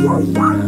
Bye.